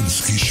Künstliche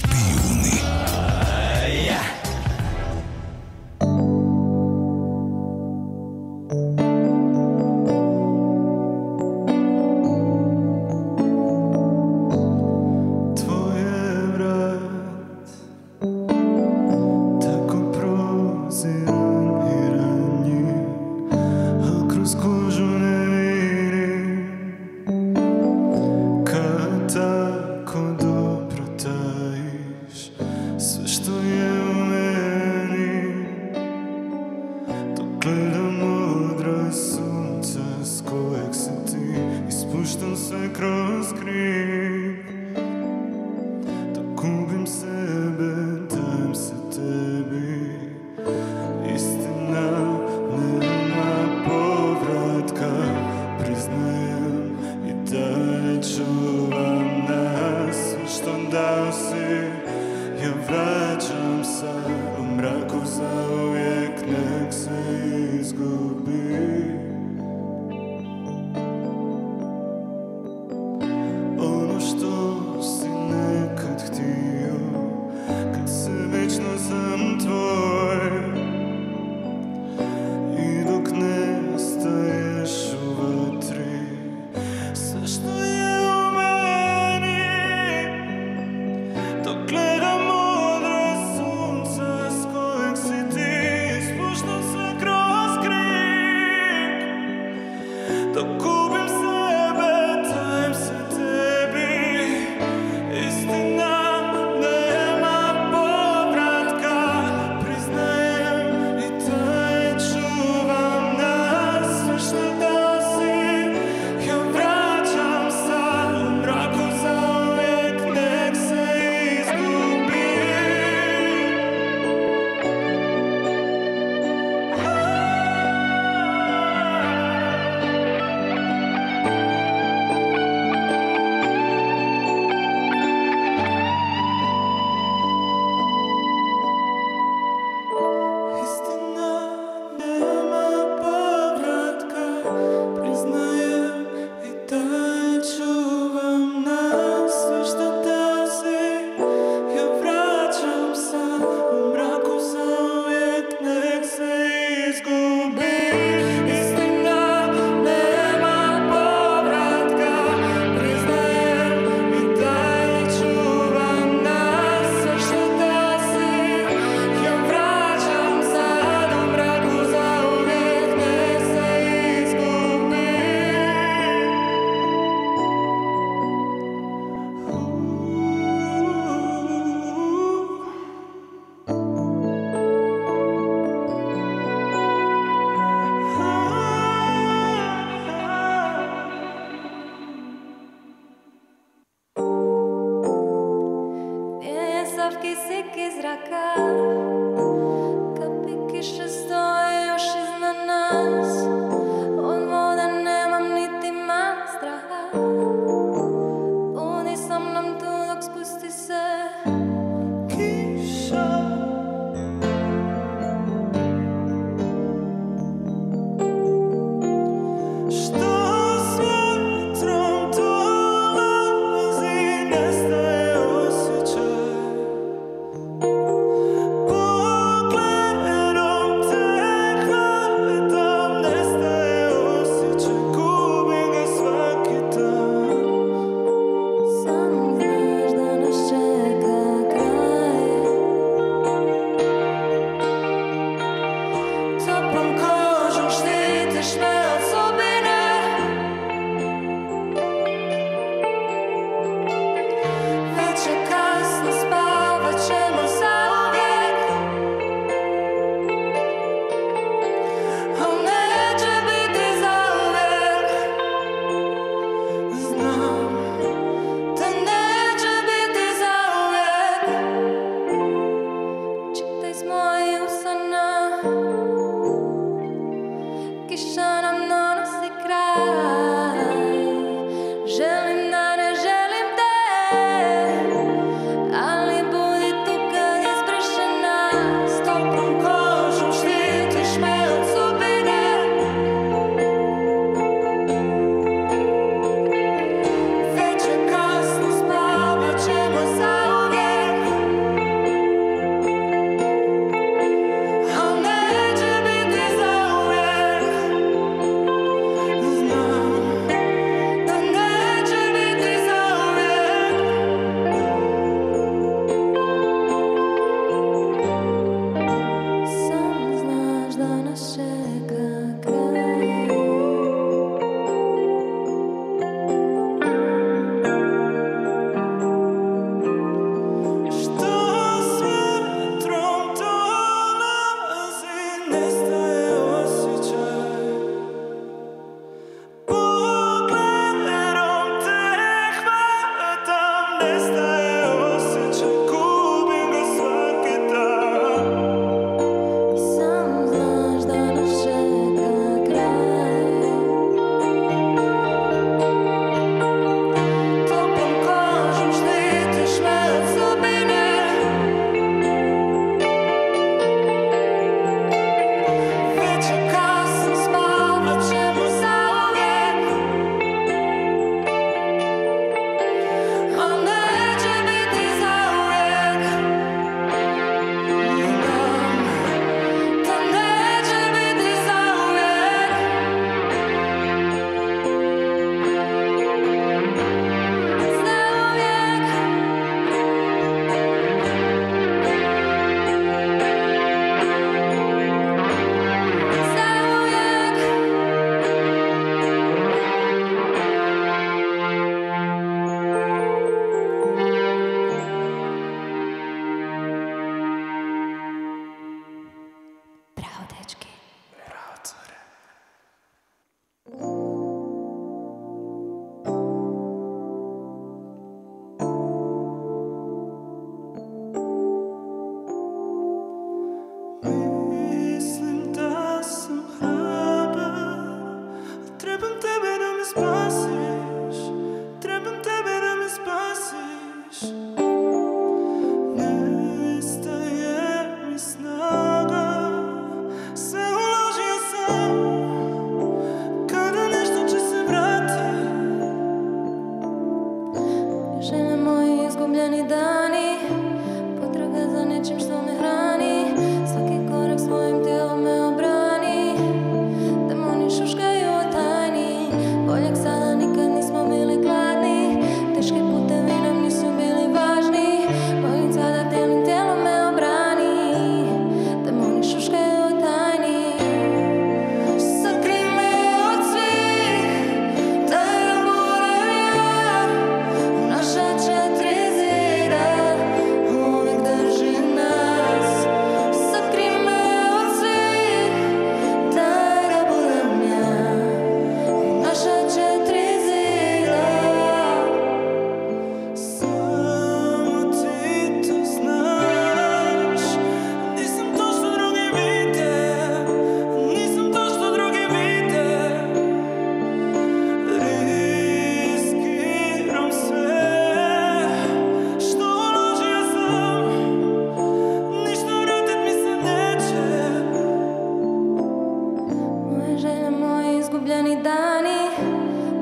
Izgubljeni dani,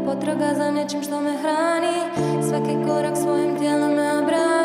potraga za nečim što me hrani Svaki korak svojim tijelom me obrani.